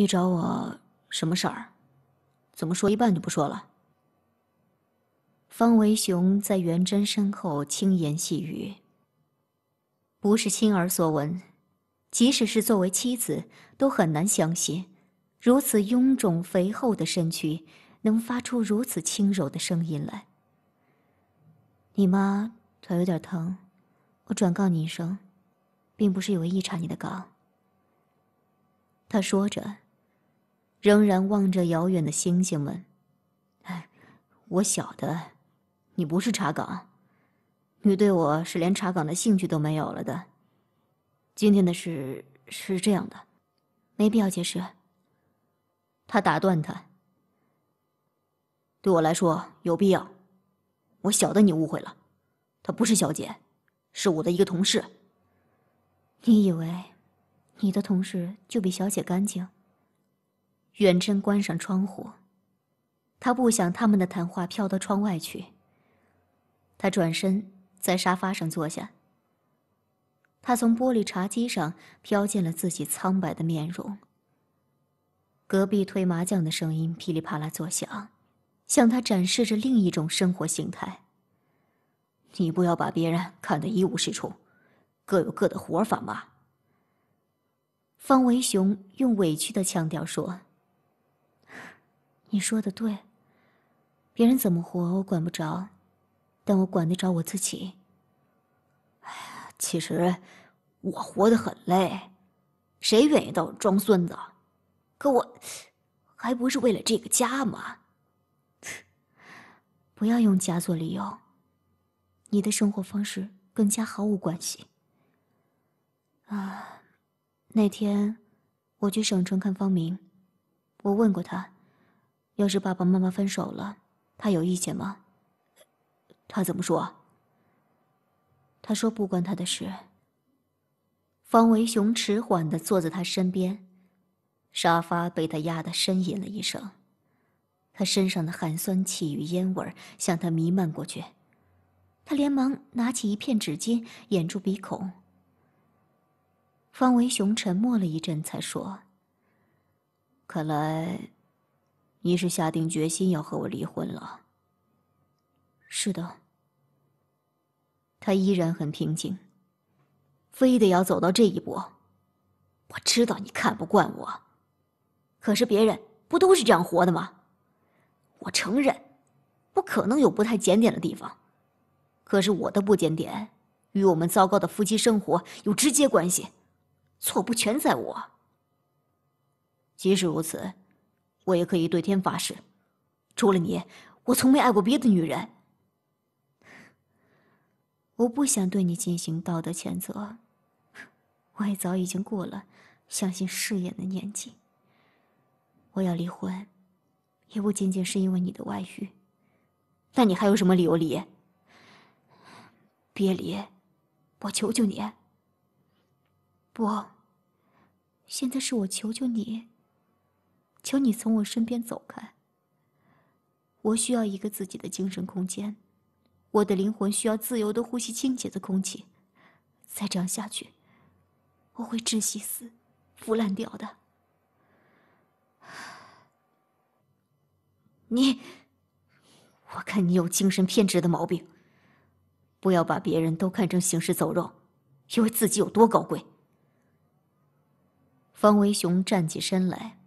你找我什么事儿？怎么说一半就不说了？方维雄在元贞身后轻言细语。不是亲耳所闻，即使是作为妻子，都很难相信，如此臃肿肥厚的身躯能发出如此轻柔的声音来。你妈腿有点疼，我转告你一声，并不是有意查你的岗。他说着，仍然望着遥远的星星们。哎，我晓得，你不是查岗，你对我是连查岗的兴趣都没有了的。今天的事是这样的，没必要解释。他打断他。对我来说有必要。我晓得你误会了，她不是小姐，是我的一个同事。你以为？你的同事就比小姐干净。远琛关上窗户，他不想他们的谈话飘到窗外去。他转身在沙发上坐下。他从玻璃茶几上瞟见了自己苍白的面容。隔壁推麻将的声音噼里啪啦作响，向他展示着另一种生活形态。你不要把别人看得一无是处，各有各的活法嘛。方维雄用委屈的腔调说：“你说的对，别人怎么活我管不着，但我管得着我自己。哎呀，其实我活得很累，谁愿意当装孙子？可我还不是为了这个家吗？不要用家做理由，你的生活方式跟家毫无关系。啊。”那天，我去省城看方明，我问过他，要是爸爸妈妈分手了，他有意见吗？他怎么说？他说不关他的事。方维雄迟缓的坐在他身边，沙发被他压得呻吟了一声，他身上的汗酸气与烟味向他弥漫过去，他连忙拿起一片纸巾掩住鼻孔。方维雄沉默了一阵，才说：“看来，你是下定决心要和我离婚了。”“是的。”他依然很平静。非得要走到这一步？我知道你看不惯我，可是别人不都是这样活的吗？我承认，我可能有不太检点的地方，可是我的不检点，与我们糟糕的夫妻生活有直接关系。错不全在我。即使如此，我也可以对天发誓，除了你，我从没爱过别的女人。我不想对你进行道德谴责，我也早已经过了相信誓言的年纪。我要离婚，也不仅仅是因为你的外遇。那你还有什么理由离？别离，我求求你。不，现在是我求求你，求你从我身边走开。我需要一个自己的精神空间，我的灵魂需要自由的呼吸清洁的空气。再这样下去，我会窒息死，腐烂掉的。你，我看你有精神偏执的毛病。不要把别人都看成行尸走肉，以为自己有多高贵。方维雄站起身来，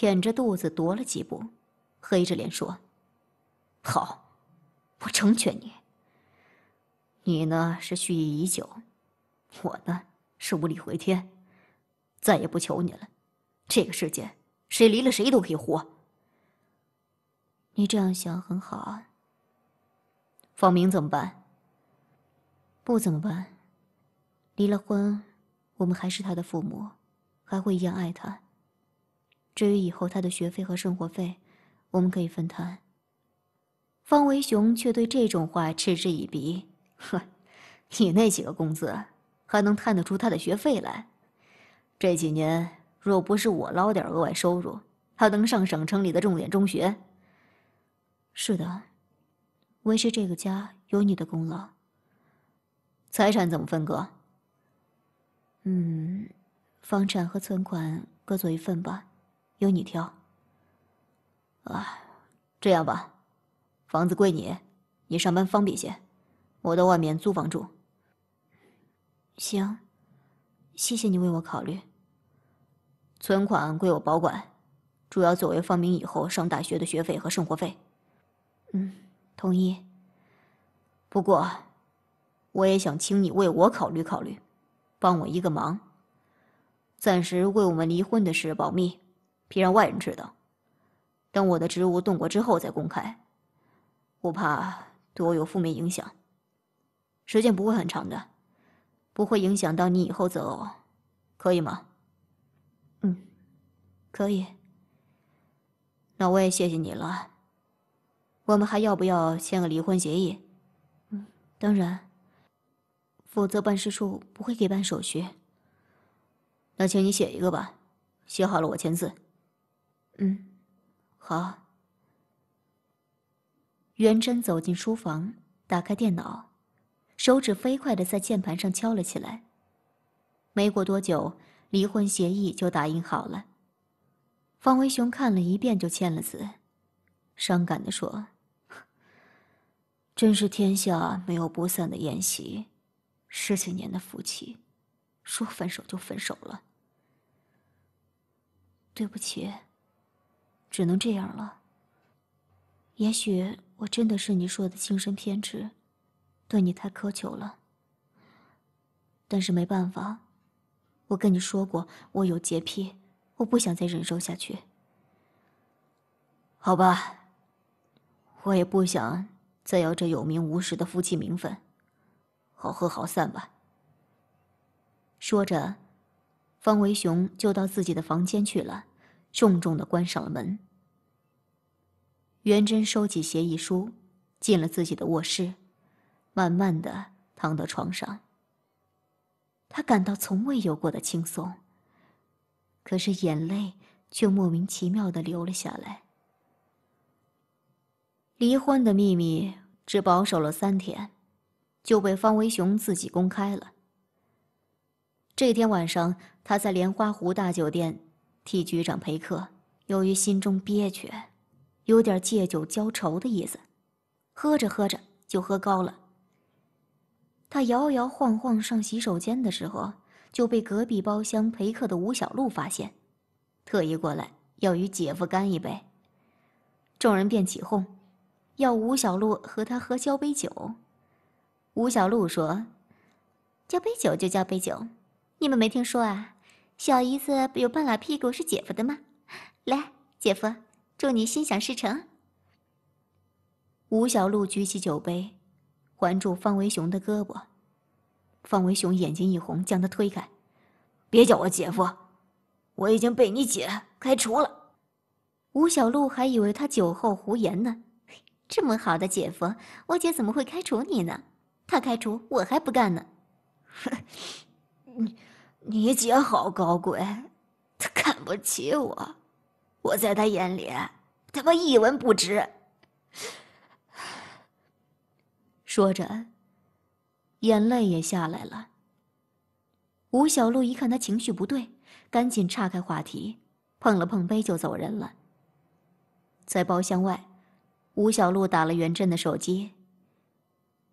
舔着肚子踱了几步，黑着脸说：“好，我成全你。你呢是蓄意已久，我呢是无力回天，再也不求你了。这个世界，谁离了谁都可以活。你这样想很好啊。方明怎么办？不怎么办？离了婚，我们还是他的父母。”还会一样爱他。至于以后他的学费和生活费，我们可以分摊。方维雄却对这种话嗤之以鼻：“呵，你那几个工资，还能摊得出他的学费来？这几年若不是我捞点额外收入，他能上省城里的重点中学？是的，维持这个家有你的功劳。财产怎么分割？嗯。”房产和存款各做一份吧。由你挑。啊，这样吧，房子归你，你上班方便些，我到外面租房住。行，谢谢你为我考虑。存款归我保管，主要作为方明以后上大学的学费和生活费。嗯，同意。不过，我也想请你为我考虑考虑，帮我一个忙。暂时为我们离婚的事保密，别让外人知道。等我的职务动过之后再公开，我怕对我有负面影响。时间不会很长的，不会影响到你以后择偶，可以吗？嗯，可以。那我也谢谢你了。我们还要不要签个离婚协议？嗯，当然。否则办事处不会给办手续。那请你写一个吧，写好了我签字。嗯。好。元贞走进书房，打开电脑，手指飞快的在键盘上敲了起来。没过多久，离婚协议就打印好了。方维雄看了一遍就签了字，伤感的说：“真是天下没有不散的宴席，十几年的夫妻，说分手就分手了。对不起。”只能这样了。也许我真的是你说的精神偏执，对你太苛求了。但是没办法，我跟你说过，我有洁癖，我不想再忍受下去。好吧，我也不想再要这有名无实的夫妻名分，好合好散吧。说着，方维雄就到自己的房间去了。重重的关上了门。元贞收起协议书，进了自己的卧室，慢慢的躺到床上。他感到从未有过的轻松，可是眼泪却莫名其妙的流了下来。离婚的秘密只保守了三天，就被方维雄自己公开了。这天晚上，他在莲花湖大酒店。替局长陪客，由于心中憋屈，有点借酒浇愁的意思，喝着喝着就喝高了。他摇摇晃晃上洗手间的时候，就被隔壁包厢陪客的吴小璐发现，特意过来要与姐夫干一杯。众人便起哄，要吴小璐和他喝交杯酒。吴小璐说：“交杯酒就交杯酒，你们没听说啊？”小姨子有半拉屁股是姐夫的吗？来，姐夫，祝你心想事成。吴小璐举起酒杯，环住方维雄的胳膊。方维雄眼睛一红，将他推开：“别叫我姐夫，我已经被你姐开除了。”吴小璐还以为他酒后胡言呢。这么好的姐夫，我姐怎么会开除你呢？他开除我还不干呢。你姐好高贵，她看不起我，我在她眼里他妈一文不值。说着，眼泪也下来了。吴小璐一看他情绪不对，赶紧岔开话题，碰了碰杯就走人了。在包厢外，吴小璐打了元贞的手机。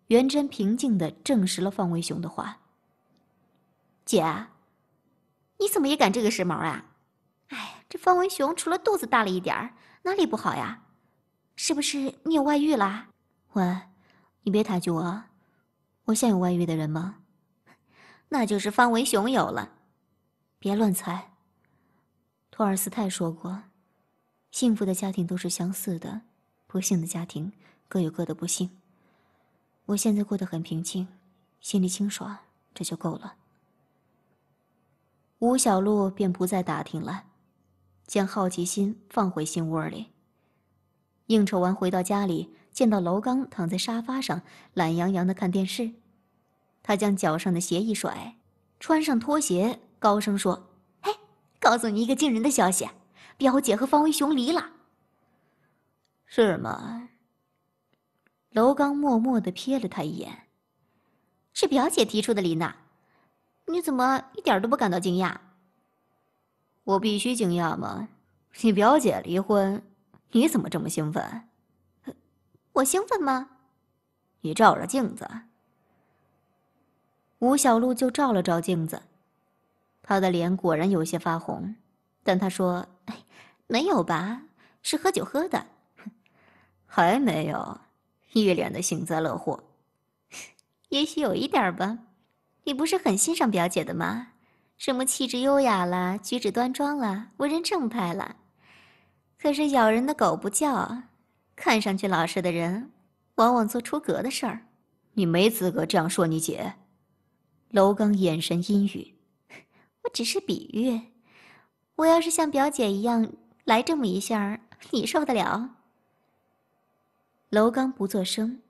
元贞平静的证实了方维雄的话：“姐。”你怎么也赶这个时髦啊？哎，这方文雄除了肚子大了一点儿，哪里不好呀？是不是你有外遇啦？喂，你别抬举我，我像有外遇的人吗？那就是方文雄有了。别乱猜。托尔斯泰说过：“幸福的家庭都是相似的，不幸的家庭各有各的不幸。”我现在过得很平静，心里清爽，这就够了。吴小璐便不再打听了，将好奇心放回心窝里。应酬完回到家里，见到楼刚躺在沙发上懒洋洋的看电视，他将脚上的鞋一甩，穿上拖鞋，高声说：“嘿，告诉你一个惊人的消息，表姐和方维雄离了。”是吗？楼刚默默的瞥了他一眼。是表姐提出的离呢。你怎么一点都不感到惊讶？我必须惊讶吗？你表姐离婚，你怎么这么兴奋？我兴奋吗？你照照镜子。吴小璐就照了照镜子，她的脸果然有些发红，但她说：“哎，没有吧，是喝酒喝的。”还没有，一脸的幸灾乐祸。也许有一点吧。你不是很欣赏表姐的吗？什么气质优雅啦，举止端庄啦，为人正派啦。可是咬人的狗不叫，看上去老实的人，往往做出格的事儿。你没资格这样说你姐。楼刚眼神阴郁，我只是比喻。我要是像表姐一样来这么一下，你受得了？楼刚不作声，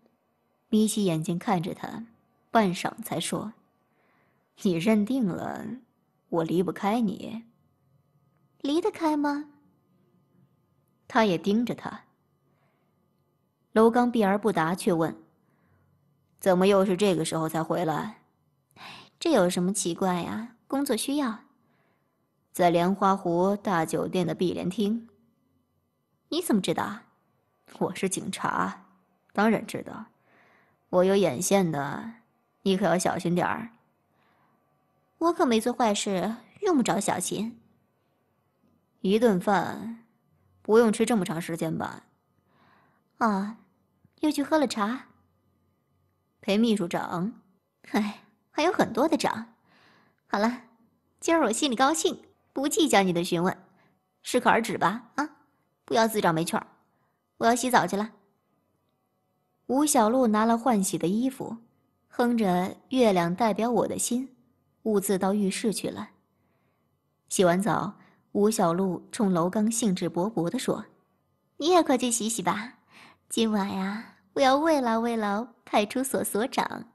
眯起眼睛看着他，半晌才说：“你认定了，我离不开你。离得开吗？”他也盯着他。楼刚避而不答，却问：“怎么又是这个时候才回来？”这有什么奇怪呀？工作需要，在莲花湖大酒店的碧莲厅。你怎么知道？我是警察，当然知道。我有眼线的，你可要小心点儿。我可没做坏事，用不着小心。一顿饭，不用吃这么长时间吧？啊，又去喝了茶。陪秘书长。唉。还有很多的长。好了，今儿我心里高兴，不计较你的询问，适可而止吧。啊，不要自找没趣儿。我要洗澡去了。吴小璐拿了换洗的衣服，哼着“月亮代表我的心”，兀自到浴室去了。洗完澡，吴小璐冲楼刚兴致勃勃地说：“你也快去洗洗吧，今晚呀，我要慰劳慰劳派出所所长。”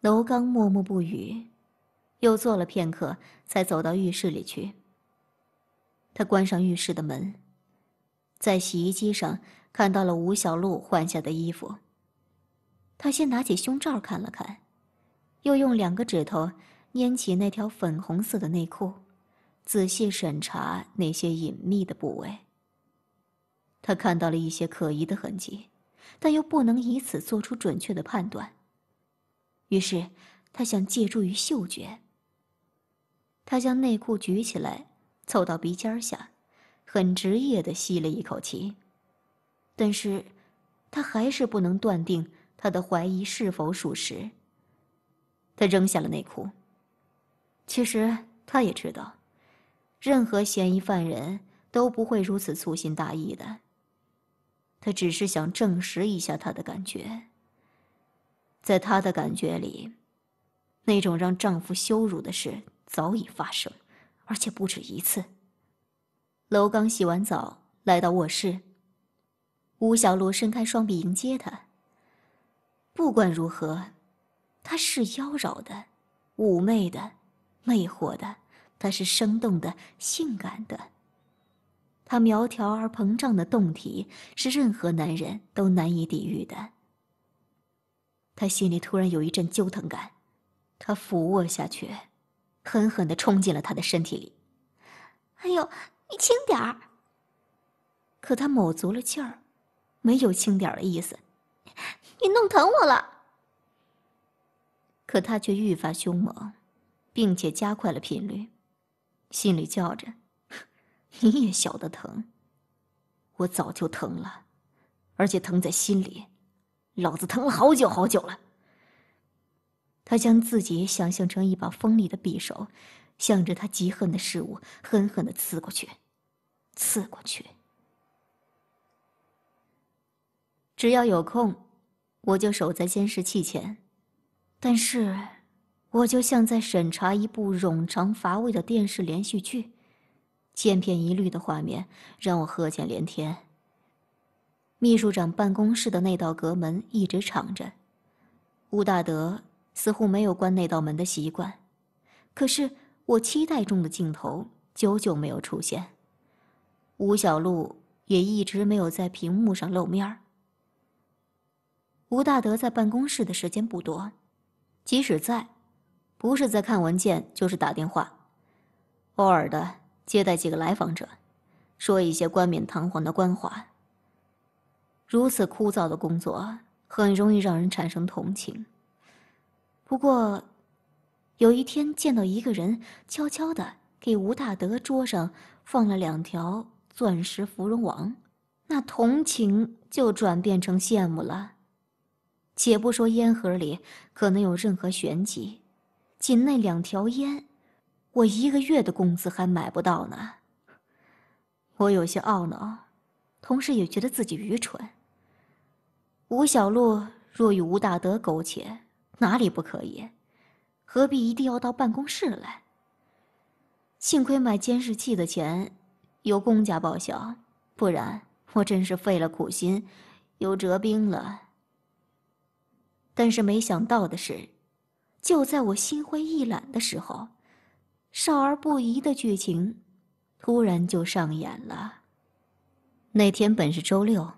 楼刚默默不语，又坐了片刻，才走到浴室里去。他关上浴室的门，在洗衣机上看到了吴小璐换下的衣服。他先拿起胸罩看了看，又用两个指头拈起那条粉红色的内裤，仔细审查那些隐秘的部位。他看到了一些可疑的痕迹，但又不能以此做出准确的判断。于是，他想借助于嗅觉。他将内裤举起来，凑到鼻尖下，很职业的吸了一口气。但是，他还是不能断定他的怀疑是否属实。他扔下了内裤。其实，他也知道，任何嫌疑犯人都不会如此粗心大意的。他只是想证实一下他的感觉。在她的感觉里，那种让丈夫羞辱的事早已发生，而且不止一次。楼刚洗完澡来到卧室，吴小璐伸开双臂迎接他。不管如何，她是妖娆的、妩媚的、魅惑的，她是生动的、性感的。她苗条而膨胀的胴体是任何男人都难以抵御的。他心里突然有一阵揪疼感，他俯卧下去，狠狠地冲进了他的身体里。哎呦，你轻点儿！可他卯足了劲儿，没有轻点儿的意思。你弄疼我了。可他却愈发凶猛，并且加快了频率，心里叫着：“你也晓得疼，我早就疼了，而且疼在心里。”老子疼了好久好久了。他将自己想象成一把锋利的匕首，向着他极恨的事物狠狠的刺过去，刺过去。只要有空，我就守在监视器前，但是，我就像在审查一部冗长乏味的电视连续剧，千篇一律的画面让我呵欠连天。秘书长办公室的那道隔门一直敞着，吴大德似乎没有关那道门的习惯，可是我期待中的镜头久久没有出现。吴小璐也一直没有在屏幕上露面儿。吴大德在办公室的时间不多，即使在，不是在看文件，就是打电话，偶尔的接待几个来访者，说一些冠冕堂皇的官话。如此枯燥的工作，很容易让人产生同情。不过，有一天见到一个人悄悄的给吴大德桌上放了两条钻石芙蓉王，那同情就转变成羡慕了。且不说烟盒里可能有任何玄机，仅那两条烟，我一个月的工资还买不到呢。我有些懊恼，同时也觉得自己愚蠢。吴小璐若与吴大德苟且，哪里不可以？何必一定要到办公室来？幸亏买监视器的钱由公家报销，不然我真是费了苦心，又折兵了。但是没想到的是，就在我心灰意懒的时候，少儿不宜的剧情突然就上演了。那天本是周六，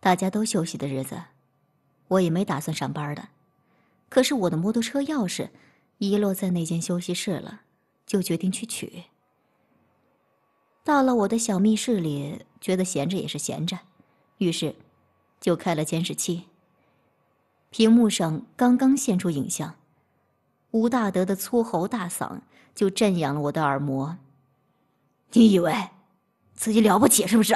大家都休息的日子，我也没打算上班的。可是我的摩托车钥匙遗落在那间休息室了，就决定去取。到了我的小密室里，觉得闲着也是闲着，于是就开了监视器。屏幕上刚刚现出影像，吴大德的粗喉大嗓就震痒了我的耳膜。你以为自己了不起是不是？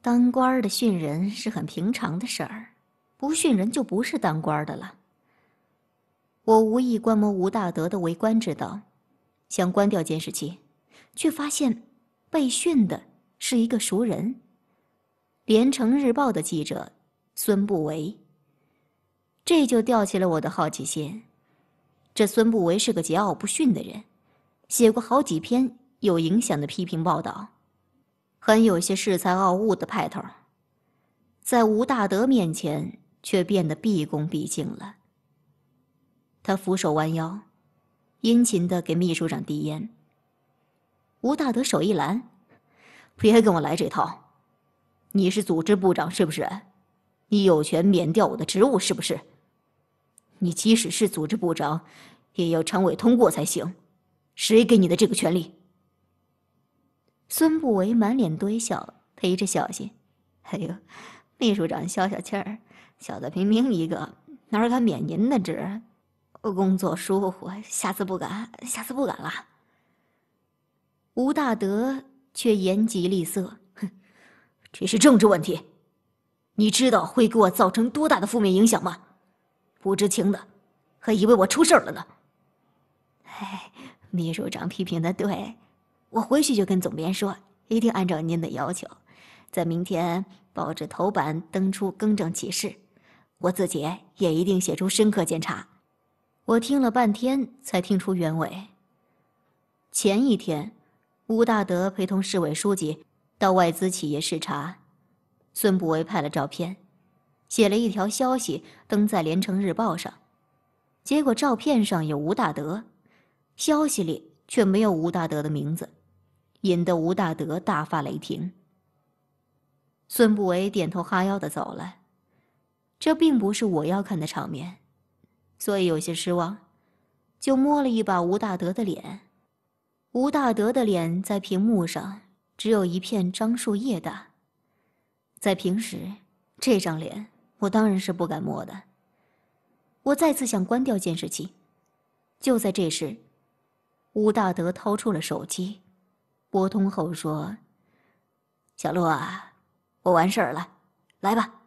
当官的训人是很平常的事儿，不训人就不是当官的了。我无意观摩吴大德的为官之道，想关掉监视器，却发现被训的是一个熟人——《连城日报》的记者孙不为。这就吊起了我的好奇心。这孙不为是个桀骜不驯的人，写过好几篇有影响的批评报道，很有些恃才傲物的派头，在吴大德面前却变得毕恭毕敬了。他俯首弯腰，殷勤的给秘书长递烟。吴大德手一拦：“别跟我来这套，你是组织部长是不是？你有权免掉我的职务是不是？”你即使是组织部长，也要常委通过才行。谁给你的这个权利？孙不为满脸堆笑，陪着小心。哎呦，秘书长消消气儿，小的平民一个，哪敢免您的职？工作疏忽，下次不敢，下次不敢了。吴大德却言极厉色，哼，这是政治问题，你知道会给我造成多大的负面影响吗？不知情的，还以为我出事了呢。哎，秘书长批评的对，我回去就跟总编说，一定按照您的要求，在明天报纸头版登出更正启事。我自己也一定写出深刻检查。我听了半天才听出原委。前一天，吴大德陪同市委书记到外资企业视察，孙不为拍了照片。写了一条消息登在《连城日报》上，结果照片上有吴大德，消息里却没有吴大德的名字，引得吴大德大发雷霆。孙不为点头哈腰的走了，这并不是我要看的场面，所以有些失望，就摸了一把吴大德的脸。吴大德的脸在屏幕上只有一片樟树叶大，在平时这张脸。我当然是不敢摸的。我再次想关掉监视器，就在这时，吴大德掏出了手机，拨通后说：“小洛啊，我完事儿了，来吧。”